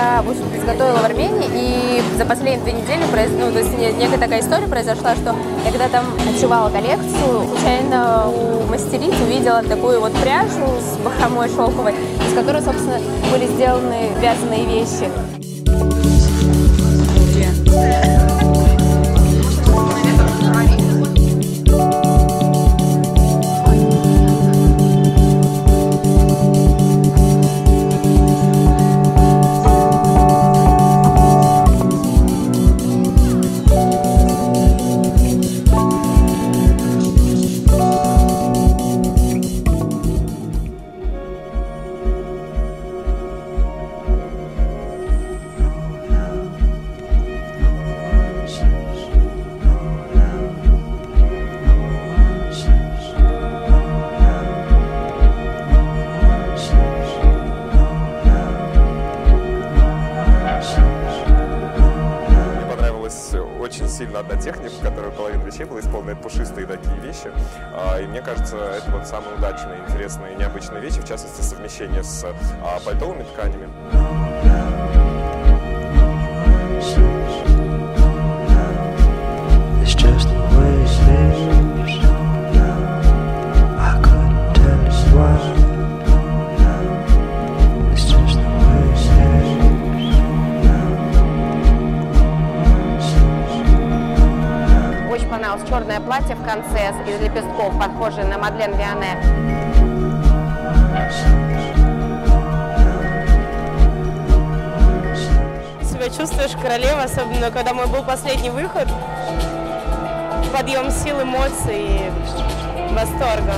я, в общем, изготовила в Армении, и за последние две недели, ну, то есть некая такая история произошла, что я когда там отшивала коллекцию, случайно у мастериц увидела такую вот пряжу с бахромой шелковой, из которой, собственно, были сделаны вязаные вещи. очень сильно одна техника, в которой половина вещей была исполнена, это пушистые такие вещи. А, и мне кажется, это вот самые удачные, интересные, необычные вещи, в частности, совмещение с а, пальтовыми тканями. Понравилось черное платье в конце из лепестков, похожее на Мадлен Виане. Себя чувствуешь королева, особенно когда мой был последний выход. Подъем сил, эмоций и восторга.